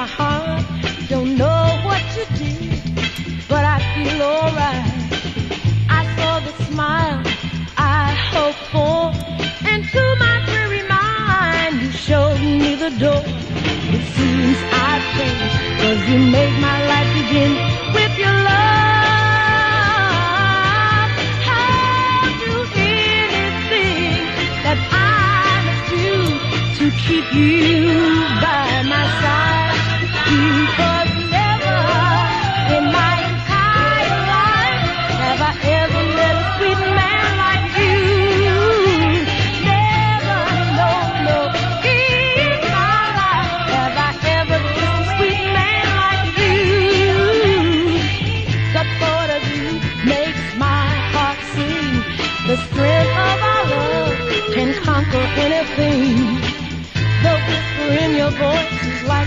my heart. Don't know what you did, but I feel alright. I saw the smile I hoped for, and to my dreary mind, you showed me the door. It seems I've changed, cause you made my life begin with your love. I'll do anything that I must do to keep you by my side. The whisper in your voice is like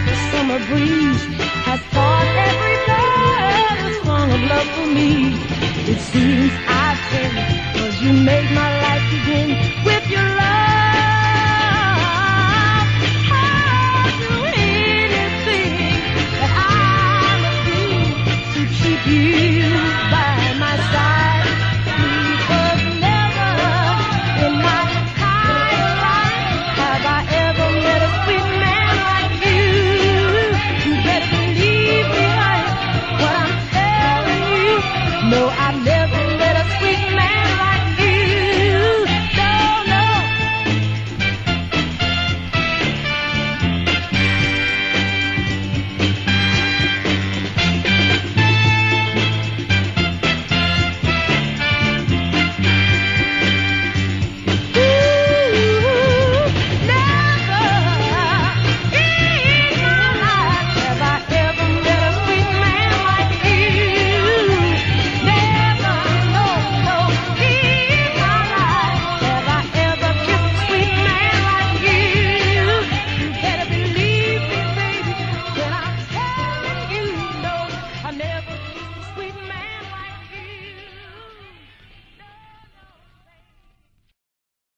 summer breeze. Has taught every bird a song of love for me. It seems